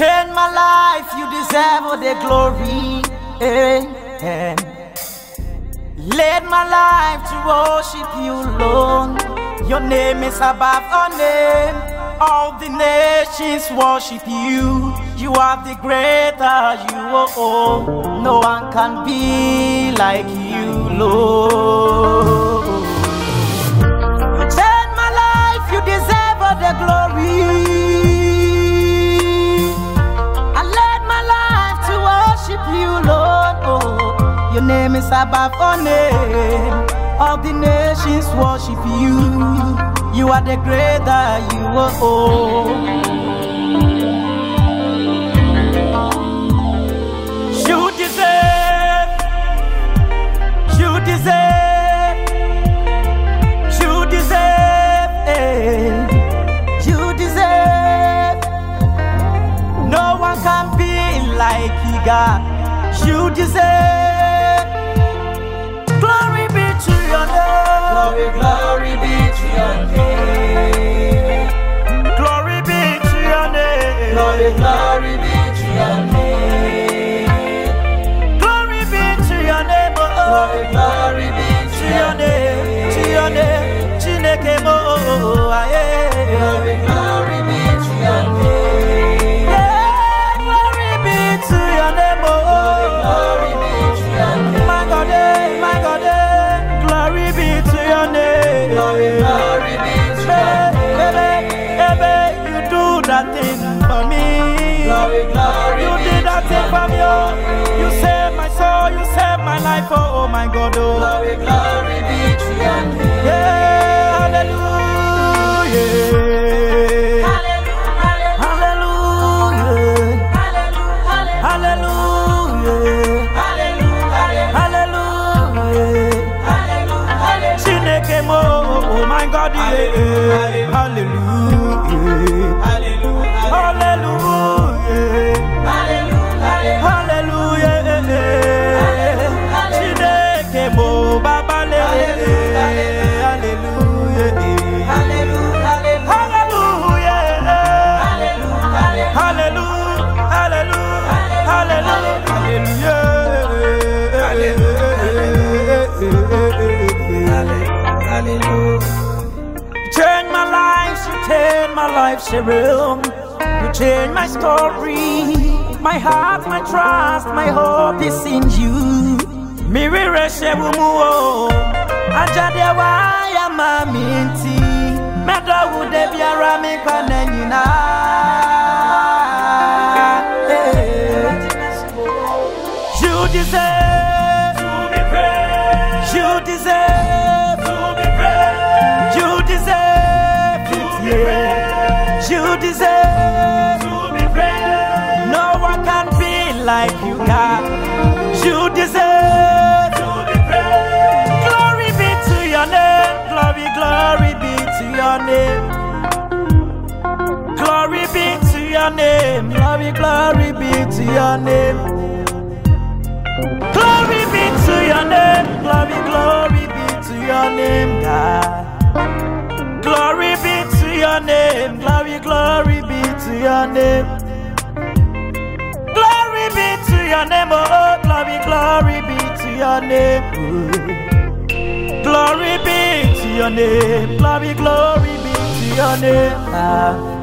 my life, you deserve all the glory. Amen. Led my life to worship you alone. Your name is above all name. All the nations worship you. You are the greater you are. No one can be like you, Lord. Your name is above all name. All the nations worship you. You are the greater you are. Oh. You deserve, you deserve, you deserve, eh, you deserve. No one can be like you, God. You deserve. Name. Glory, glory be to your name. Glory be to your name. Oh, Glory, glory be to to your your name. To your name. Chineke oh, oh, oh, ah, mo. Aye. Glory, glory be to your name. Yeah, glory be to your name. Glory, Oh, glory be to your name. my God, eh, my God, eh. glory be to your name. Glory, glory be to your Baby, name. baby, baby, you do that thing Oh. You saved my soul, you saved my life. Oh, oh my God. Oh. Glory, glory be to your name. Yeah, hallelujah. Hallelujah, Hallelujah. hallelujah, Hallelujah. hallelujah, Hallelujah. hallelujah. Chineke mo, oh my God. Yeah. Hallelujah. Le. Hallelujah. Hallelujah. Hallelujah. Hallelujah. Hallelujah, hallelujah, hallelujah. You change my life, you change my life, Cheryl. You change my story. My heart, my trust, my hope is in you. Mirire shewumuo, ajade wa ya maminti. Medo wude biara mi nenyina. You deserve to be praised. You deserve to be praised. You deserve to be praised. You deserve to be praised. No one can be like you, God. Your name. Glory, glory be to your name. Glory be to your name. Glory, glory be to your name, God. Glory be to your name. Glory, glory be to your name. Glory be to your name. Oh, glory, glory be to your name. Glory be to your name. Glory, glory be to your name. Ah.